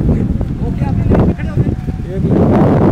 okay आप खड़े